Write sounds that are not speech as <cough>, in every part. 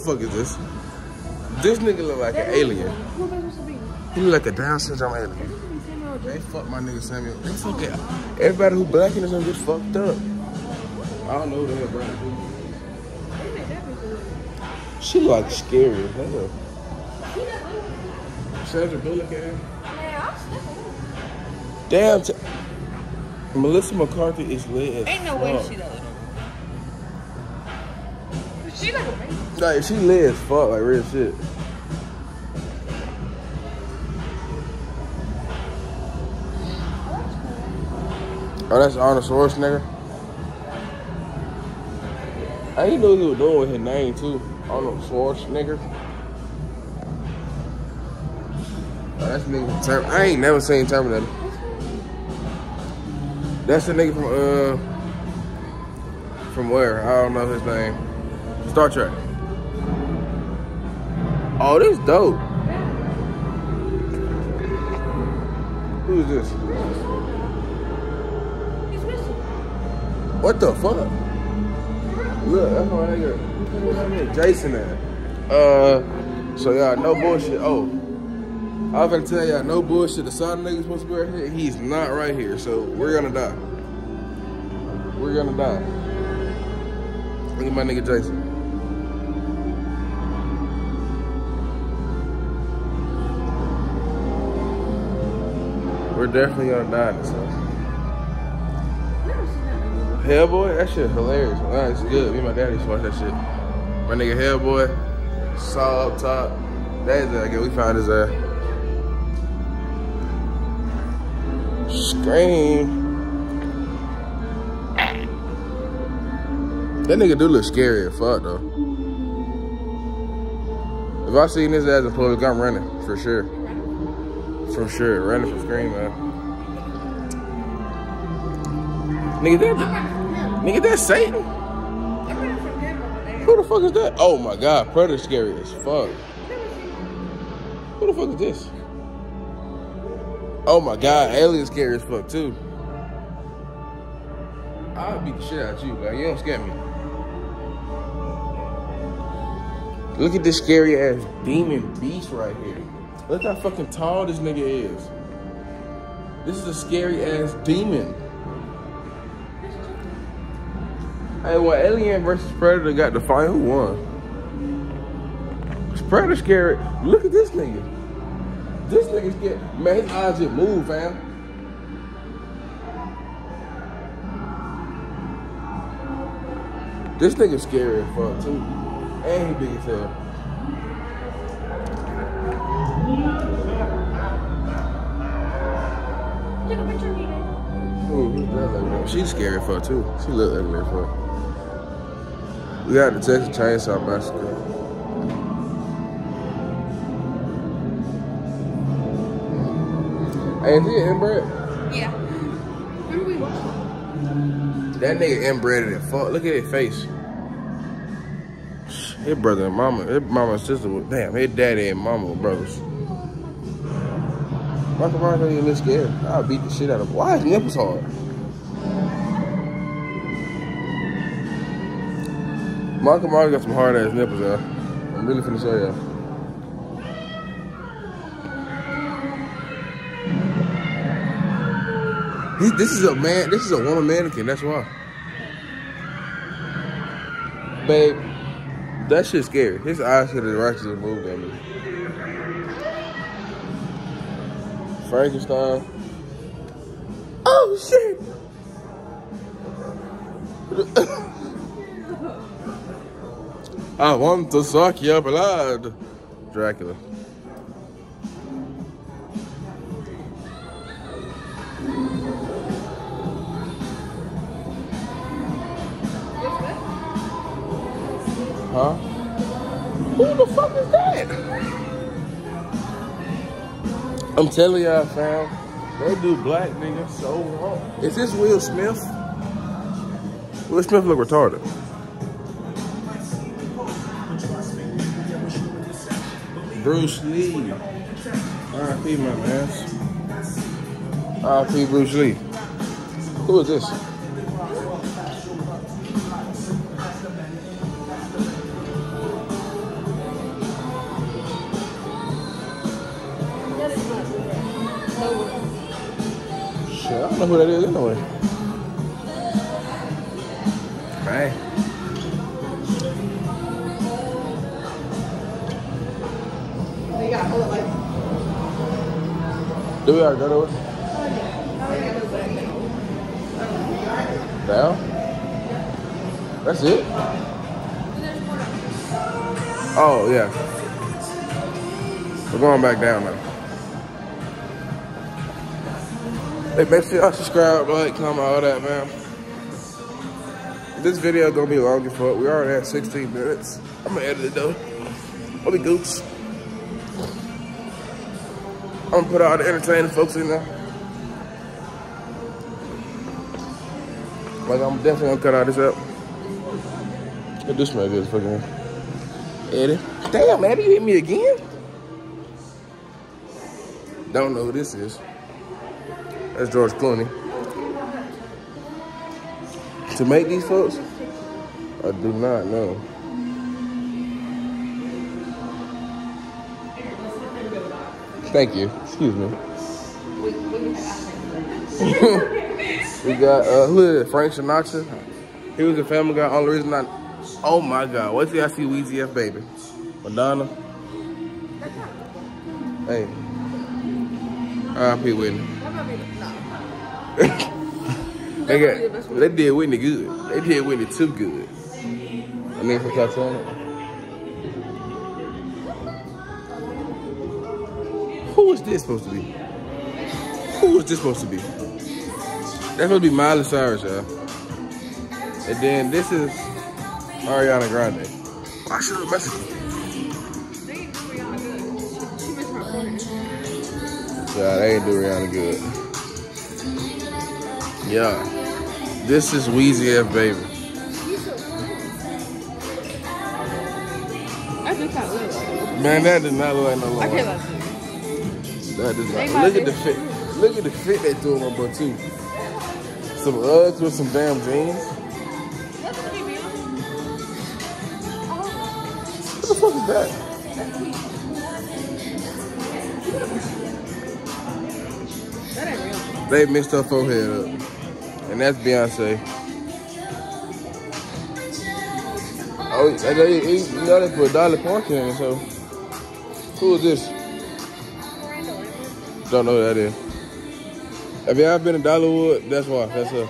fuck is this? This nigga look like an alien. Who am I supposed to be? He look like a Down syndrome alien. This is Samuel They fuck my nigga Samuel. They fuck it. Everybody who black in this gonna get fucked up. I don't know who the hell Brandon They made that She look like scary as hell. She not ugly. Sandra Bullock ass. Man, I'll slap her. Damn. T- Melissa McCarthy is lit as Ain't no way fuck. she don't. She like a baby. Like she lit as fuck, like real shit. Oh, that's Arnold Schwarzenegger. I didn't know he was doing with his name too. Arnold Schwarzenegger. Oh, that's nigga from Term- I ain't never seen Terminator. That's the nigga from uh from where? I don't know his name. Star Trek. Oh, this dope. Who's this? What the fuck? Look, that's my nigga. Jason there. Uh, so y'all, no bullshit. Oh, I was gonna tell y'all, no bullshit. The son nigga's supposed to be right here. He's not right here, so we're gonna die. We're gonna die. Look at my nigga Jason. We're definitely gonna die in this house. That. Hellboy, that shit hilarious. Nah, it's good. Me and my daddy used to watch that shit. My nigga Hellboy, saw up top. That is. Again, we found his uh, ass. Scream. That nigga do look scary as fuck though. If I seen his ass in public, I'm running for sure. For sure, running from Scream, man. Nigga, that. Nigga, that's Satan. Who the fuck is that? Oh my god, Predator scary as fuck. Who the fuck is this? Oh my god, Alien scary as fuck too. I'll beat the shit out of you, man. You don't scare me. Look at this scary ass demon beast right here. Look how fucking tall this nigga is. This is a scary ass demon. Hey, well, Alien versus Predator got the fight. Who won? Predator scary. Look at this nigga. This nigga's scared. Man, his eyes just move, fam. This nigga's scary as fuck too. And he big as hell. Take a picture of me, man. Ooh, who's that lady? She's scary as fuck too. She look ugly as fuck. We got the Texas Chainsaw Massacre. Hey, is he inbred? Yeah. Remember we watched it? That nigga inbred as fuck. Look at his face. His brother and mama, his mama and sister damn, his daddy and mama were brothers. Michael Myers ain't look scared. I'll beat the shit out of him. Why is nipples hard? Michael Myers got some hard ass nipples, y'all. I'm really finna show y'all. This is a man. This is a woman mannequin. That's why. Babe, that shit's scary. His eyes could have actually moved at me. Frankenstein. Oh shit! <laughs> I want to suck your blood, Dracula. Huh? Who the fuck is that? I'm telling y'all, fam, they do black niggas so wrong. Is this Will Smith? Will Smith look retarded. Bruce Lee. R.I.P. my man. R.I.P. Bruce Lee. Who is this? Shit, I don't know who that is anyway. Hey. They got hold like. Do we already go to it? Down? That's it? Oh, yeah. We're going back down now. Hey, make sure y'all subscribe, like, comment, all that, man. This video gonna be long as fuck. We already at 16 minutes. I'm gonna edit it though. I'll be gooch. I'm gonna put all the entertaining folks in there. Like, I'm definitely gonna cut all this up. It do smell good as fucking. Eddie. Damn, Eddie, you hit me again? Don't know who this is. That's George Clooney. To make these folks? I do not know. Thank you. Excuse me. <laughs> we got uh who is it? Frank Sinatra. He was a family guy. Only reason I Oh my god. What's the I see Weezy F baby? Madonna. Hey. R.I.P. Whitney. They That the got they did Whitney good. They did Whitney too good. I mean for Titanic. Who is this supposed to be? Who is this supposed to be? That's supposed to be Miley Cyrus, y'all. And then this is Ariana Grande. Why should I mess with They ain't doing Rihanna good. She, she missed my point. Yeah, they ain't do Rihanna good. Yeah. This is Weezy F Baby. I just got little. Man, that does not look like no I long. That does not. Look at the fit. Look at the fit they threw on my butt too. Some Uggs with some damn jeans. What they be on. What the fuck is that? That ain't real. They mixed her forehead up. And that's Beyonce. Oh, and they, you know they put Dolly it, so. Who is this? Don't know who that is. Have you ever been to Dollywood? That's why. That's her.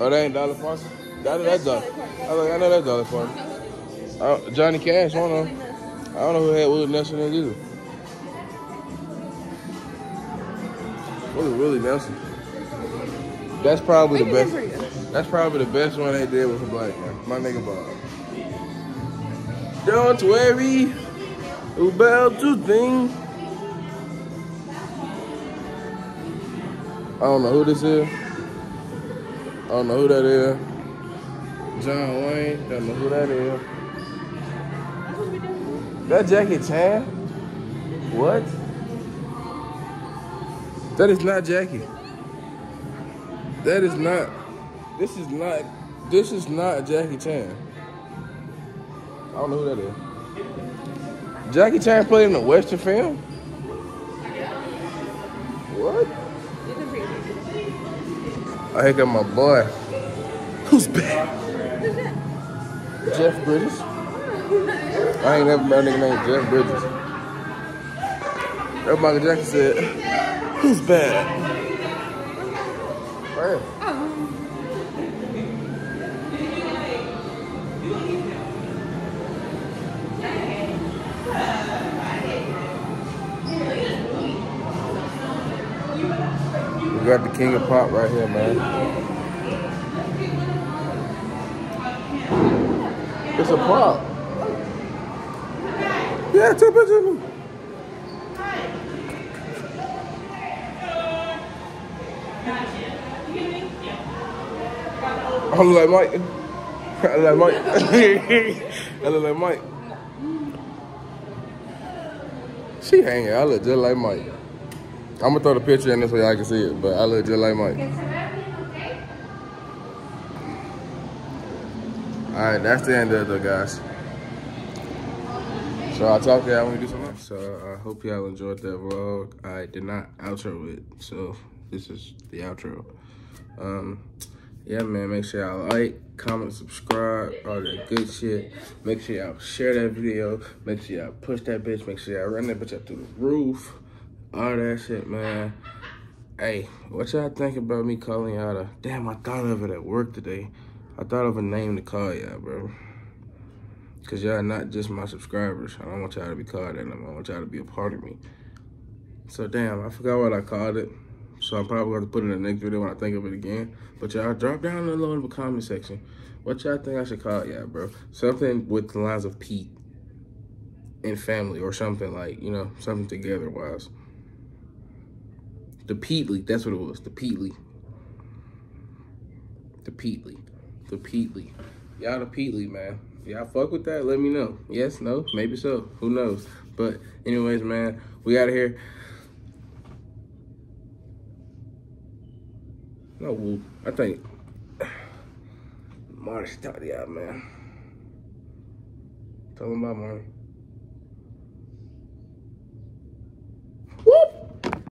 Oh, that ain't Dolly Parton? That, that's Dolly. I, like, I know that's Dolly Parton. Uh, Johnny Cash, I don't know. I don't know who had Willie Nelson in either. Willie, Willie Nelson. That's probably the best. they're pretty good. That's probably the best one they did with a black man. My nigga Bob. Don't worry about the thing. I don't know who this is. I don't know who that is. John Wayne. Don't know who that is. That's what we do. That Jackie Chan? What? That is not Jackie. That is not. This is not. This is not Jackie Chan. I don't know who that is. Jackie Chan played in a Western film? What? I heck up my boy. Who's back? Jeff Bridges. I ain't never met a nigga named Jeff Bridges. That Michael Jackson said, Who's bad? We got the king of pop right here, man. It's a prop. Yeah, take a like Mike. Like Mike. <laughs> Like Mike. She hanging. I look just like Mike. I'm gonna throw the picture in this way I can see it, but I look just like Mike. All right, that's the end of it, guys. So I'll talk to y'all when we do something. So I hope y'all enjoyed that vlog. I did not outro it, so this is the outro. Um, yeah, man, make sure y'all like, comment, subscribe, all that good shit. Make sure y'all share that video. Make sure y'all push that bitch. Make sure y'all run that bitch up through the roof. All that shit, man. Hey, what y'all think about me calling y'all a... Damn, I thought of it at work today. I thought of a name to call y'all, bro. Because y'all not just my subscribers. I don't want y'all to be called that. I want y'all to be a part of me. So, damn, I forgot what I called it. So I'm probably going to put it in the next video when I think of it again. But y'all drop down in the comment section. What y'all think I should call it, y'all, bro? Something with the lines of Pete and family or something like, you know, something together wise. The Peatly, that's what it was. The Peatly. The Peatly. The Peatly. Y'all the Peatly, man. Y'all fuck with that? Let me know. Yes, no, maybe so. Who knows? But anyways, man, we out of here. No whoop. I think <sighs> Marty to y'all, man. Tell him about Marty.